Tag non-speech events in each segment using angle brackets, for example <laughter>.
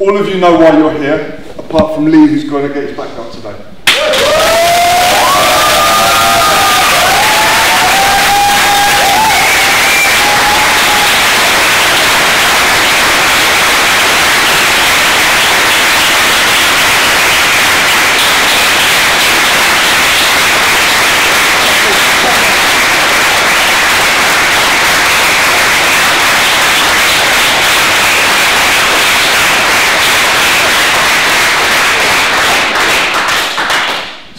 all of you know why you're here, apart from Lee, who's going to get his back up today.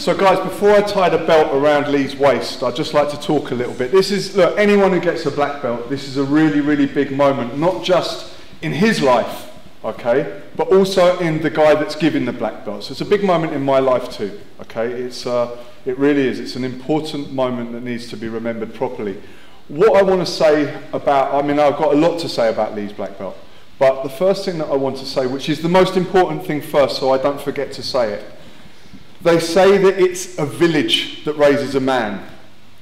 So guys, before I tie the belt around Lee's waist, I'd just like to talk a little bit. This is, look, anyone who gets a black belt, this is a really, really big moment, not just in his life, okay, but also in the guy that's giving the black belt. So it's a big moment in my life too, okay? It's, uh, it really is. It's an important moment that needs to be remembered properly. What I want to say about, I mean, I've got a lot to say about Lee's black belt, but the first thing that I want to say, which is the most important thing first, so I don't forget to say it, they say that it's a village that raises a man.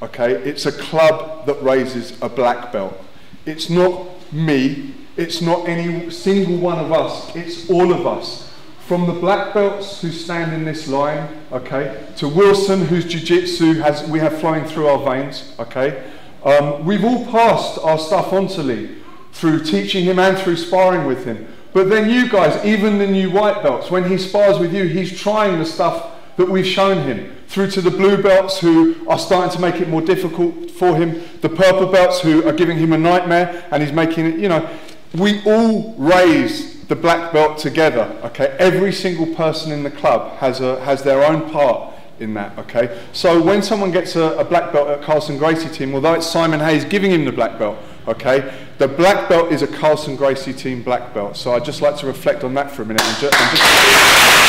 Okay? It's a club that raises a black belt. It's not me. It's not any single one of us. It's all of us. From the black belts who stand in this line, okay, to Wilson, whose jiu-jitsu has we have flowing through our veins, okay. Um, we've all passed our stuff on to Lee through teaching him and through sparring with him. But then you guys, even the new white belts, when he spars with you, he's trying the stuff that we've shown him, through to the blue belts who are starting to make it more difficult for him, the purple belts who are giving him a nightmare and he's making it, you know, we all raise the black belt together, okay? Every single person in the club has, a, has their own part in that, okay? So when someone gets a, a black belt at Carlson Gracie team, although it's Simon Hayes giving him the black belt, okay, the black belt is a Carlson Gracie team black belt. So I'd just like to reflect on that for a minute and, and just...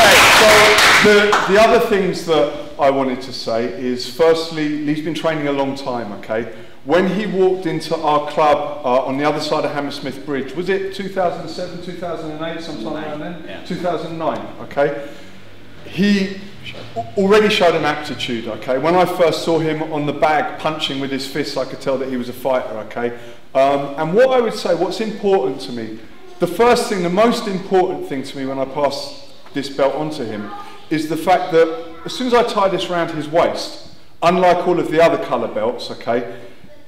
Okay, so the, the other things that I wanted to say is firstly, Lee's been training a long time, okay? When he walked into our club uh, on the other side of Hammersmith Bridge, was it 2007, 2008, sometime around then? Yeah. 2009, okay? He already showed an aptitude, okay? When I first saw him on the bag punching with his fists, I could tell that he was a fighter, okay? Um, and what I would say, what's important to me, the first thing, the most important thing to me when I pass this belt onto him is the fact that as soon as I tie this around his waist, unlike all of the other colour belts, okay,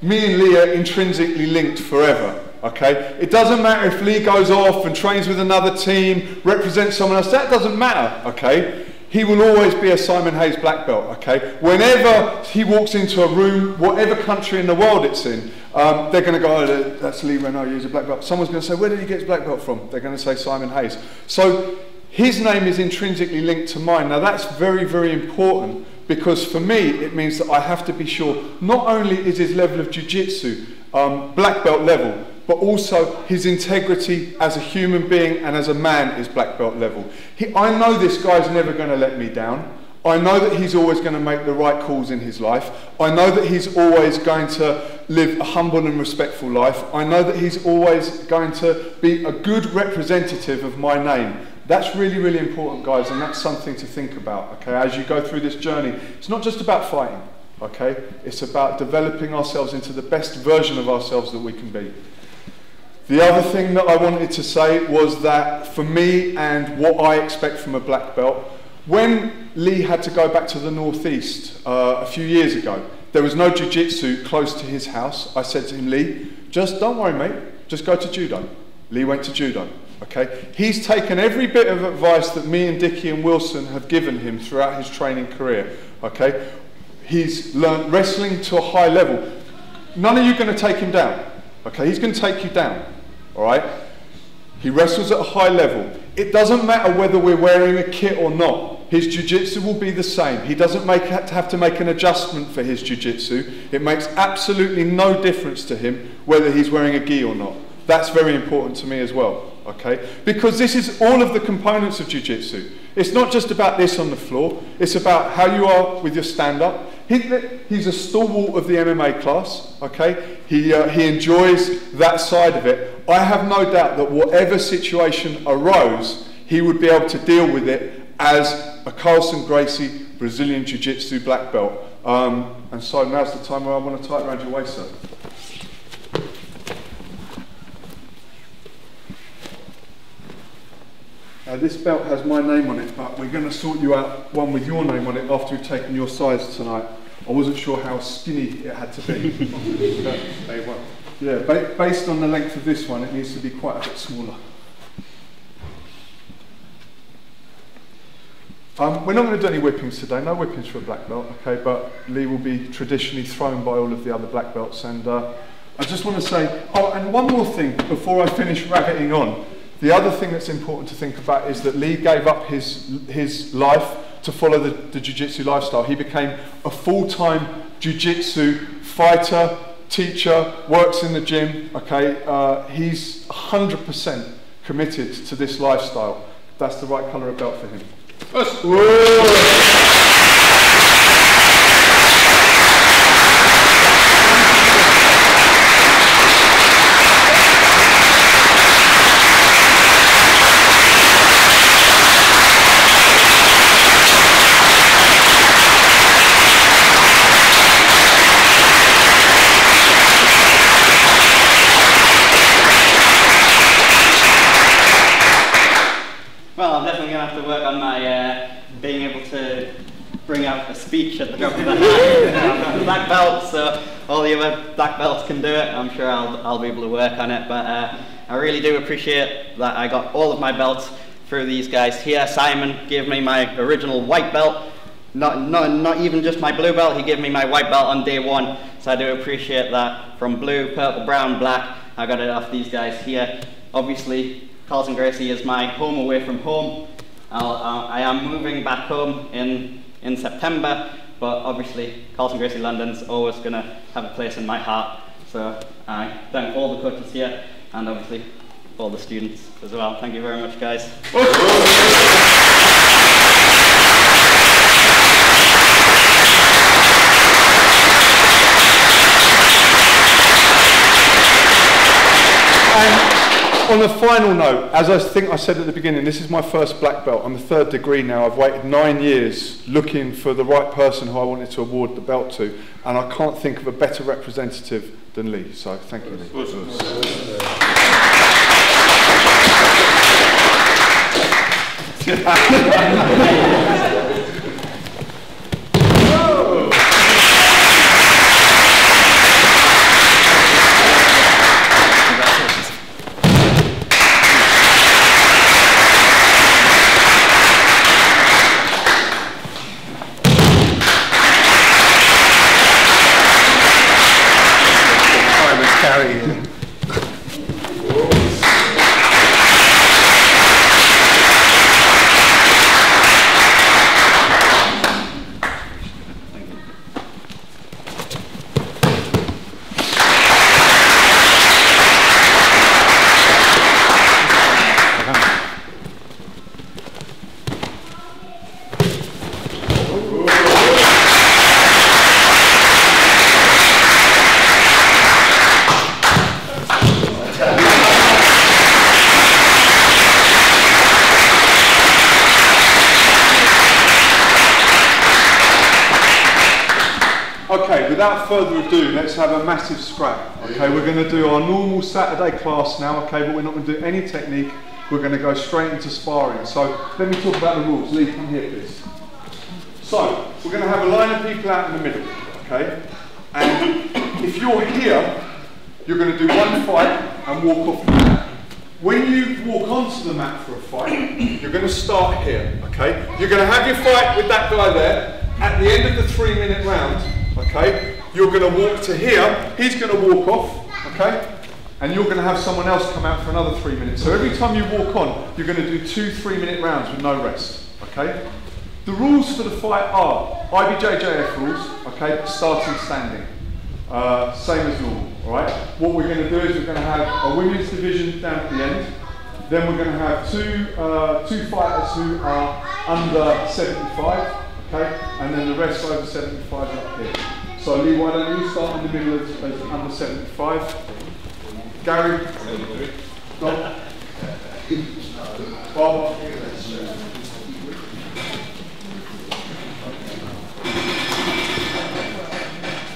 me and Lee are intrinsically linked forever. Okay, it doesn't matter if Lee goes off and trains with another team, represents someone else. That doesn't matter. Okay, he will always be a Simon Hayes black belt. Okay, whenever he walks into a room, whatever country in the world it's in, um, they're going to go, oh, that's Lee Renaut, he's a black belt. Someone's going to say, where did he get his black belt from? They're going to say Simon Hayes. So his name is intrinsically linked to mine. Now that's very, very important because for me it means that I have to be sure not only is his level of jiu-jitsu um, black belt level, but also his integrity as a human being and as a man is black belt level. He, I know this guy's never going to let me down. I know that he's always going to make the right calls in his life. I know that he's always going to live a humble and respectful life. I know that he's always going to be a good representative of my name. That's really, really important, guys, and that's something to think about, okay, as you go through this journey. It's not just about fighting, okay? It's about developing ourselves into the best version of ourselves that we can be. The other thing that I wanted to say was that for me and what I expect from a black belt, when Lee had to go back to the northeast uh, a few years ago, there was no jiu-jitsu close to his house. I said to him, Lee, just don't worry, mate, just go to judo. Lee went to judo. Okay, he's taken every bit of advice that me and Dickie and Wilson have given him throughout his training career. Okay, he's learned wrestling to a high level. None of you are going to take him down. Okay, he's going to take you down. All right. He wrestles at a high level. It doesn't matter whether we're wearing a kit or not. His jiu-jitsu will be the same. He doesn't make, have to make an adjustment for his jiu-jitsu. It makes absolutely no difference to him whether he's wearing a gi or not. That's very important to me as well okay? Because this is all of the components of jiu-jitsu. It's not just about this on the floor. It's about how you are with your stand-up. He, he's a stalwart of the MMA class, okay? He, uh, he enjoys that side of it. I have no doubt that whatever situation arose, he would be able to deal with it as a Carlson Gracie Brazilian Jiu-Jitsu black belt. Um, and so now's the time where I want to tie it around your waist, sir. Uh, this belt has my name on it, but we're going to sort you out one with your name on it after we've taken your size tonight. I wasn't sure how skinny it had to be. <laughs> They were. yeah, ba based on the length of this one, it needs to be quite a bit smaller. Um, we're not going to do any whippings today, no whippings for a black belt, okay, but Lee will be traditionally thrown by all of the other black belts. And uh, I just want to say, oh, and one more thing before I finish rabbiting on. The other thing that's important to think about is that Lee gave up his, his life to follow the, the jiu-jitsu lifestyle. He became a full-time jiu-jitsu fighter, teacher, works in the gym, okay? Uh, he's 100% committed to this lifestyle. That's the right colour of belt for him. Well, I'm definitely going to have to work on my uh, being able to bring out a speech at the drop of a hat. I'm a black belt, so all the other black belts can do it. I'm sure I'll, I'll be able to work on it, but uh, I really do appreciate that I got all of my belts through these guys here. Simon gave me my original white belt, not, not, not even just my blue belt, he gave me my white belt on day one, so I do appreciate that. From blue, purple, brown, black, I got it off these guys here. Obviously, Carlson Gracie is my home away from home. Uh, I am moving back home in, in September, but obviously Carlson Gracie London's always going to have a place in my heart. So I thank all the coaches here and obviously all the students as well. Thank you very much, guys. on a final note, as I think I said at the beginning, this is my first black belt. I'm the third degree now. I've waited nine years looking for the right person who I wanted to award the belt to, and I can't think of a better representative than Lee. So thank you, Lee. <laughs> Okay, without further ado, let's have a massive scrap. Okay, we're going to do our normal Saturday class now, okay, but we're not going to do any technique. We're going to go straight into sparring. So let me talk about the rules. Lee, come here, please. So we're going to have a line of people out in the middle, okay? And if you're here, you're going to do one fight and walk off the mat. When you walk onto the mat for a fight, you're going to start here, okay? You're going to have your fight with that guy there. At the end of the three minute round, okay, you're going to walk to here, he's going to walk off, okay? And you're going to have someone else come out for another three minutes. So every time you walk on, you're going to do two three minute rounds with no rest, okay? The rules for the fight are IBJJF rules, okay, starting standing. Uh, same as normal, all right? What we're going to do is we're going to have a women's division down at the end. Then we're going to have two, uh, two fighters who are under 75, okay? And then the rest over 75 up here. So Lee, why don't you start in the middle as, as under 75? Gary? Stop. Bob?